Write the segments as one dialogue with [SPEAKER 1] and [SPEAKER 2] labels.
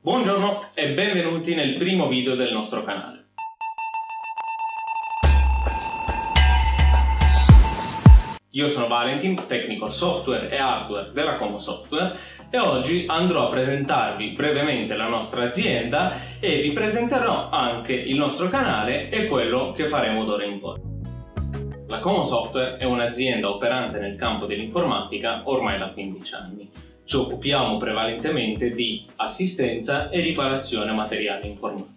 [SPEAKER 1] Buongiorno e benvenuti nel primo video del nostro canale. Io sono Valentin, tecnico software e hardware della Como Software e oggi andrò a presentarvi brevemente la nostra azienda e vi presenterò anche il nostro canale e quello che faremo d'ora in poi. La Como Software è un'azienda operante nel campo dell'informatica ormai da 15 anni. Ci occupiamo prevalentemente di assistenza e riparazione materiale informatico.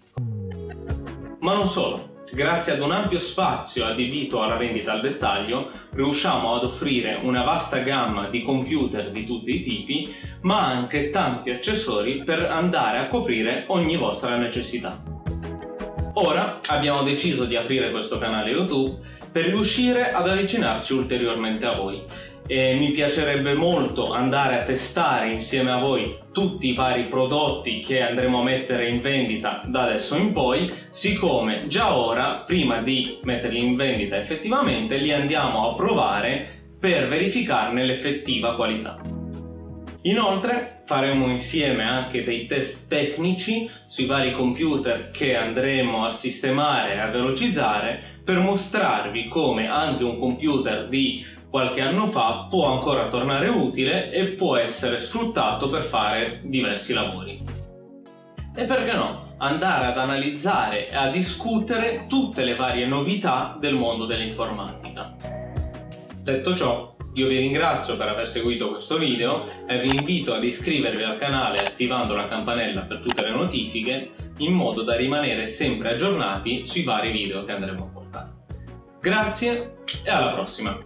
[SPEAKER 1] Ma non solo, Grazie ad un ampio spazio adibito alla vendita al dettaglio, riusciamo ad offrire una vasta gamma di computer di tutti i tipi, ma anche tanti accessori per andare a coprire ogni vostra necessità. Ora abbiamo deciso di aprire questo canale YouTube per riuscire ad avvicinarci ulteriormente a voi e mi piacerebbe molto andare a testare insieme a voi tutti i vari prodotti che andremo a mettere in vendita da adesso in poi, siccome già ora, prima di metterli in vendita effettivamente, li andiamo a provare per verificarne l'effettiva qualità. Inoltre faremo insieme anche dei test tecnici sui vari computer che andremo a sistemare e a velocizzare per mostrarvi come anche un computer di qualche anno fa può ancora tornare utile e può essere sfruttato per fare diversi lavori. E perché no? Andare ad analizzare e a discutere tutte le varie novità del mondo dell'informatica. Detto ciò, io vi ringrazio per aver seguito questo video e vi invito ad iscrivervi al canale attivando la campanella per tutte le notifiche in modo da rimanere sempre aggiornati sui vari video che andremo a portare. Grazie e alla prossima!